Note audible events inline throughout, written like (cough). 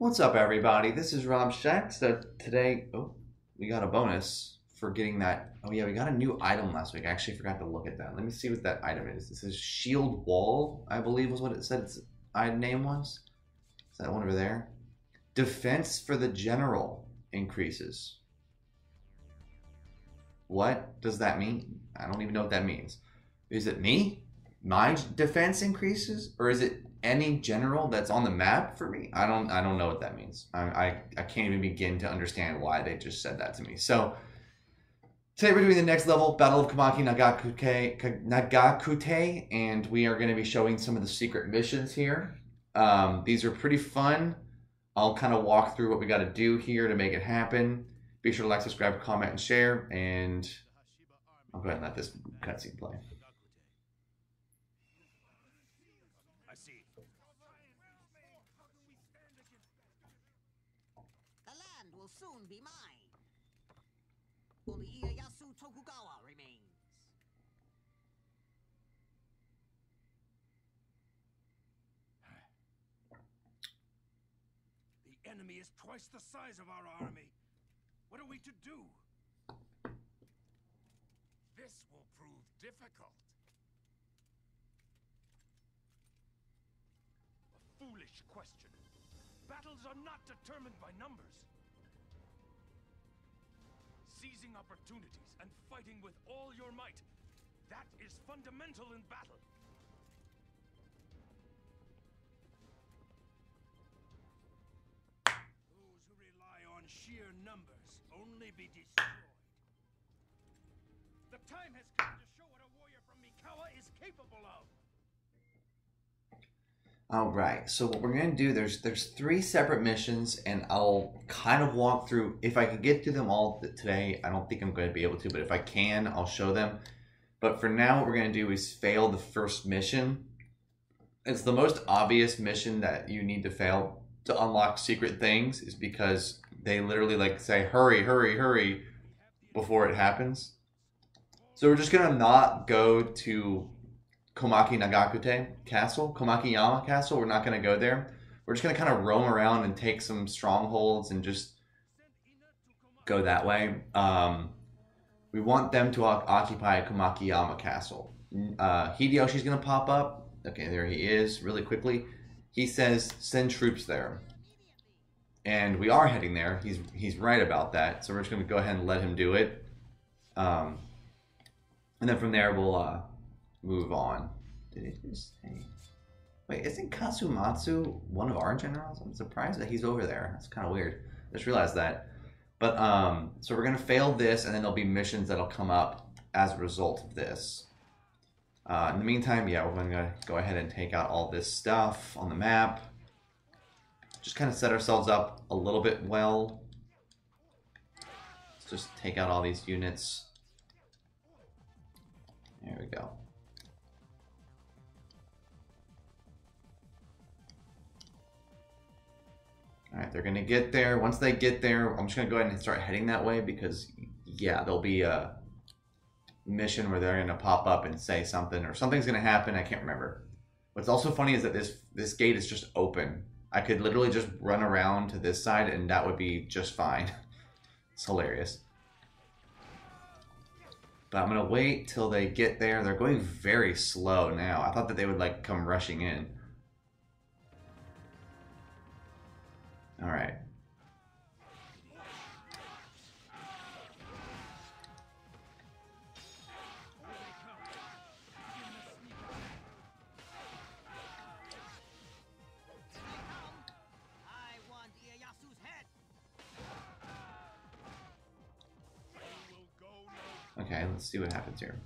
What's up, everybody? This is Rob Shack. So today, oh, we got a bonus for getting that. Oh yeah, we got a new item last week. I actually forgot to look at that. Let me see what that item is. This is Shield Wall, I believe was what it said its name was. Is that one over there? Defense for the general increases. What does that mean? I don't even know what that means. Is it me? My defense increases, or is it any general that's on the map for me. I don't I don't know what that means. I I, I can't even begin to understand why they just said that to me. So today we're doing the next level, Battle of Komaki Nagakute, Nagakute and we are going to be showing some of the secret missions here. Um, these are pretty fun. I'll kind of walk through what we got to do here to make it happen. Be sure to like, subscribe, comment, and share. And I'll go ahead and let this cutscene play. Soon be mine. Only Ieyasu Tokugawa remains. The enemy is twice the size of our army. What are we to do? This will prove difficult. A foolish question. Battles are not determined by numbers seizing opportunities and fighting with all your might. That is fundamental in battle. Those who rely on sheer numbers only be destroyed. The time has come to show what a warrior from Mikawa is capable of. All right. So what we're gonna do there's there's three separate missions, and I'll kind of walk through. If I can get through them all today, I don't think I'm going to be able to, but if I can, I'll show them. But for now, what we're gonna do is fail the first mission. It's the most obvious mission that you need to fail to unlock secret things, is because they literally like say hurry, hurry, hurry before it happens. So we're just gonna not go to Komaki Nagakute Castle, Komaki Yama Castle. We're not going to go there. We're just going to kind of roam around and take some strongholds and just go that way. Um, we want them to occupy Komaki Yama Castle. Uh, Hideyoshi's going to pop up. Okay, there he is really quickly. He says, send troops there. And we are heading there. He's, he's right about that. So we're just going to go ahead and let him do it. Um, and then from there, we'll... Uh, move on. Did it just say? Wait, isn't Kasumatsu one of our generals? I'm surprised that he's over there. That's kind of weird. I just realized that. But um, so we're gonna fail this, and then there'll be missions that'll come up as a result of this. Uh, in the meantime, yeah, we're gonna go ahead and take out all this stuff on the map. Just kind of set ourselves up a little bit well. Let's just take out all these units. There we go. All right, they're gonna get there. Once they get there, I'm just gonna go ahead and start heading that way because, yeah, there'll be a mission where they're gonna pop up and say something or something's gonna happen. I can't remember. What's also funny is that this this gate is just open. I could literally just run around to this side and that would be just fine. (laughs) it's hilarious. But I'm gonna wait till they get there. They're going very slow now. I thought that they would like come rushing in. All right. Okay, let's see what happens here.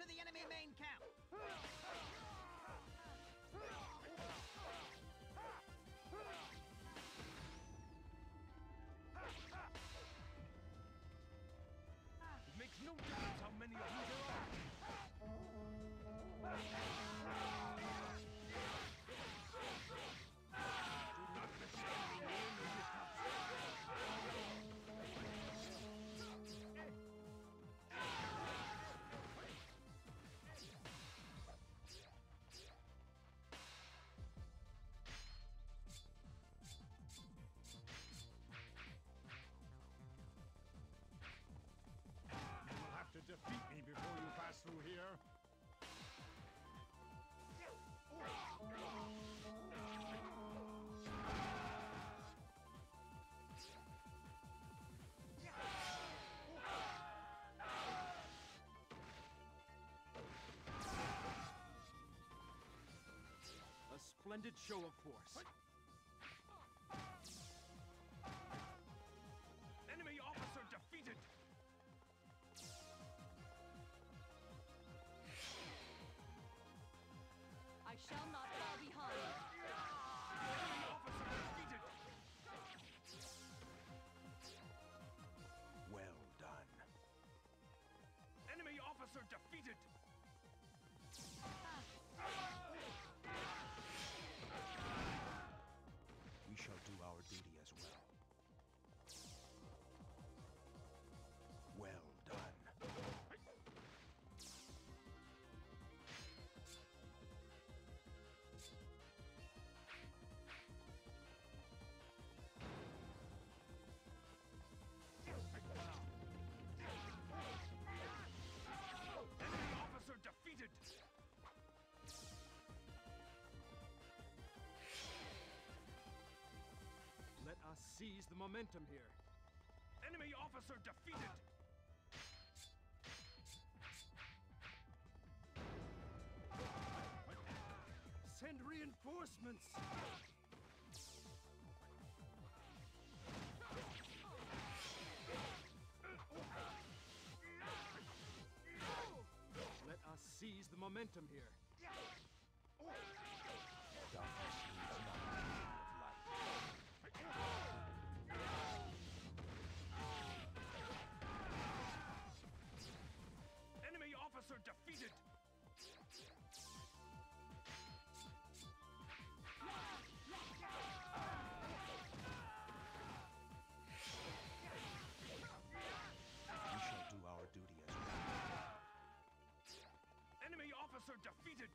To the enemy main camp! It makes no difference splendid show of force. Enemy officer defeated! I shall not fall behind. Enemy officer defeated! Well done. Enemy officer defeated! Seize the momentum here. Enemy officer defeated! Send reinforcements! Let us seize the momentum here. Darkness Officer defeated!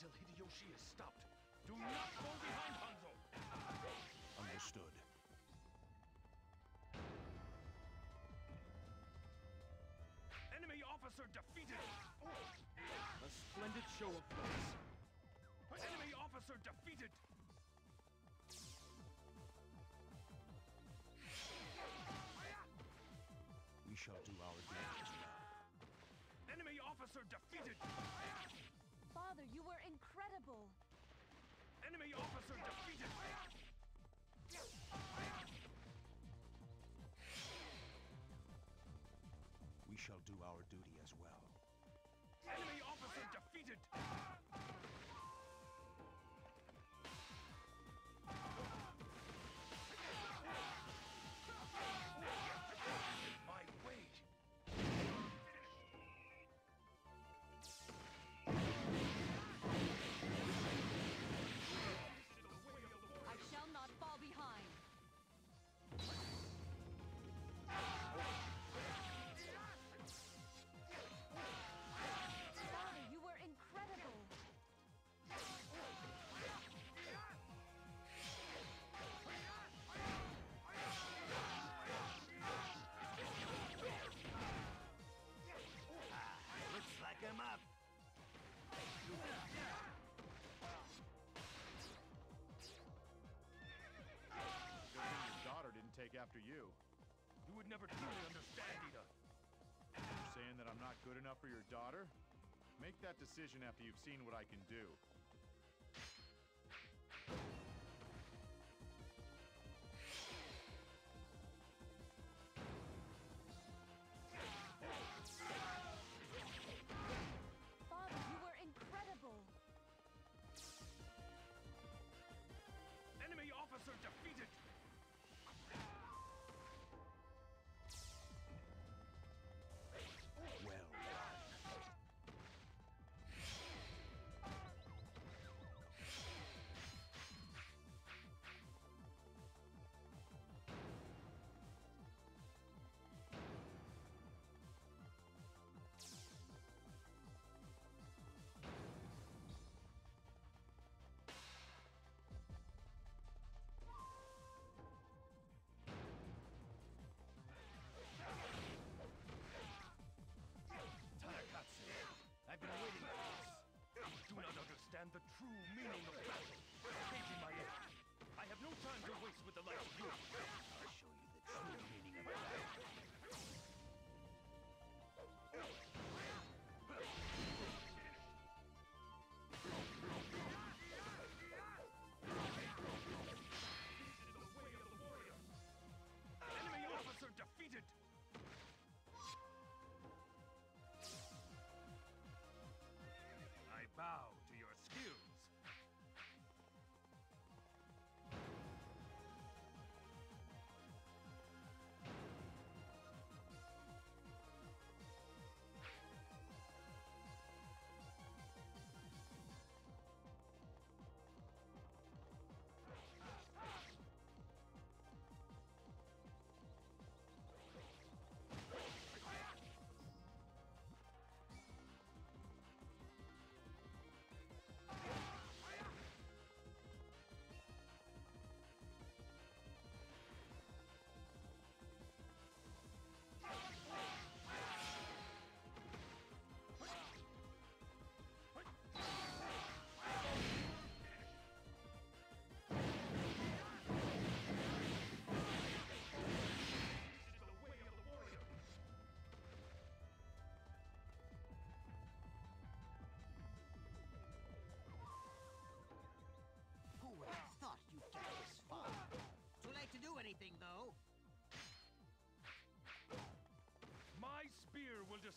Until Hideyoshi is stopped. Do not fall behind, Hanzo! Understood. Enemy officer defeated! A splendid show of force. Enemy officer defeated! We shall do our as well. Enemy officer defeated! Father, you were incredible. Enemy officer defeated! We shall do our duty take after you. You would never truly understand, Ida. You're saying that I'm not good enough for your daughter? Make that decision after you've seen what I can do.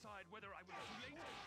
Decide whether I will create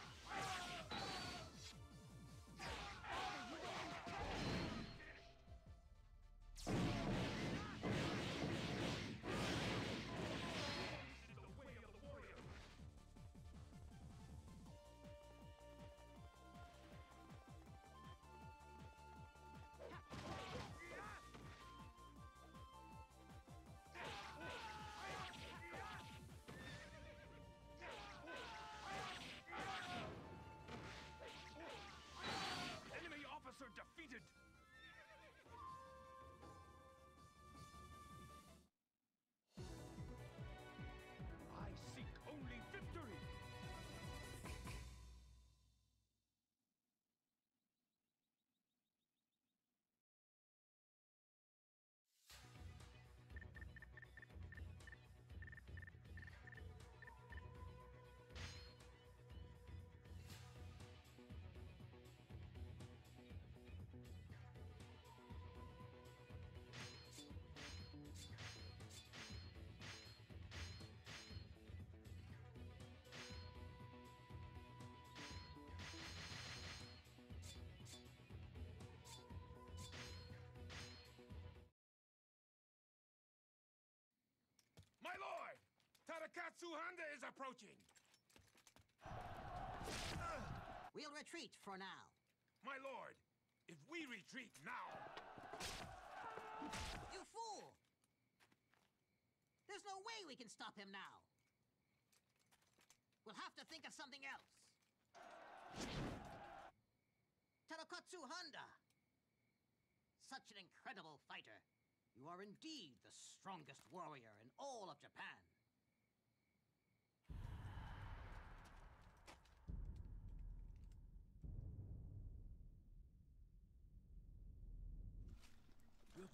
Tadakatsu Honda is approaching! We'll retreat for now. My lord, if we retreat now, You fool! There's no way we can stop him now. We'll have to think of something else. Tadakatsu Honda! Such an incredible fighter. You are indeed the strongest warrior in all of Japan.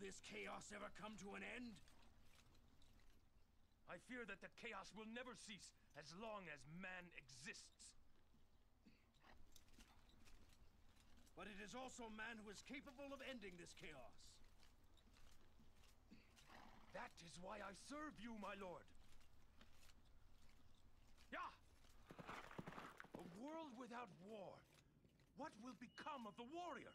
This chaos ever come to an end? I fear that the chaos will never cease as long as man exists. But it is also man who is capable of ending this chaos. That is why I serve you, my lord. Yeah! A world without war. What will become of the warrior?